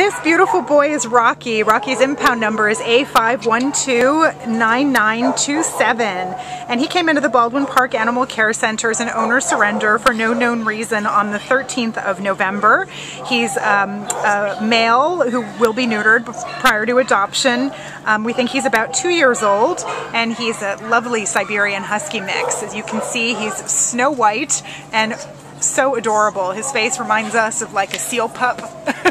This beautiful boy is Rocky. Rocky's impound number is A5129927 and he came into the Baldwin Park Animal Care Center as an owner surrender for no known reason on the 13th of November. He's um, a male who will be neutered prior to adoption. Um, we think he's about two years old and he's a lovely Siberian Husky mix. As you can see he's snow white and so adorable. His face reminds us of like a seal pup.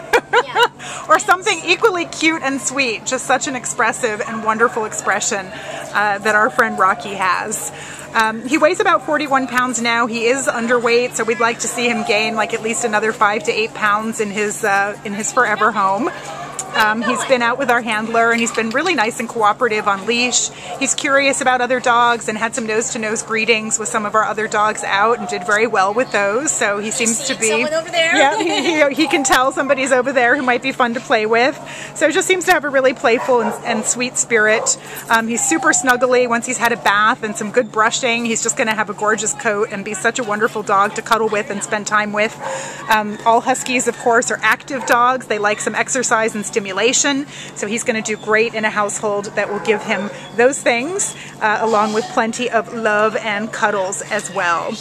or something equally cute and sweet. Just such an expressive and wonderful expression uh, that our friend Rocky has. Um, he weighs about 41 pounds now. He is underweight, so we'd like to see him gain like at least another five to eight pounds in his uh, in his forever home. Um, he's been out with our handler and he's been really nice and cooperative on leash. He's curious about other dogs and had some nose-to-nose -nose greetings with some of our other dogs out and did very well with those. So he seems to be... over there? Yeah, he, he, he, can tell somebody's over there who might be fun to play with. So just seems to have a really playful and, and sweet spirit. Um, he's super snuggly once he's had a bath and some good brushing. He's just going to have a gorgeous coat and be such a wonderful dog to cuddle with and spend time with. Um, all Huskies, of course, are active dogs. They like some exercise and stimulation. So he's going to do great in a household that will give him those things, uh, along with plenty of love and cuddles as well.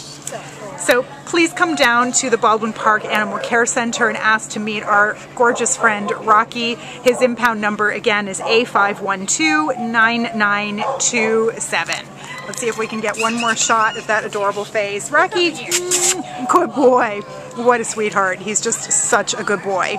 So please come down to the Baldwin Park Animal Care Center and ask to meet our gorgeous friend Rocky. His impound number again is A5129927. Let's see if we can get one more shot at that adorable face. Rocky, mm, good boy. What a sweetheart. He's just such a good boy.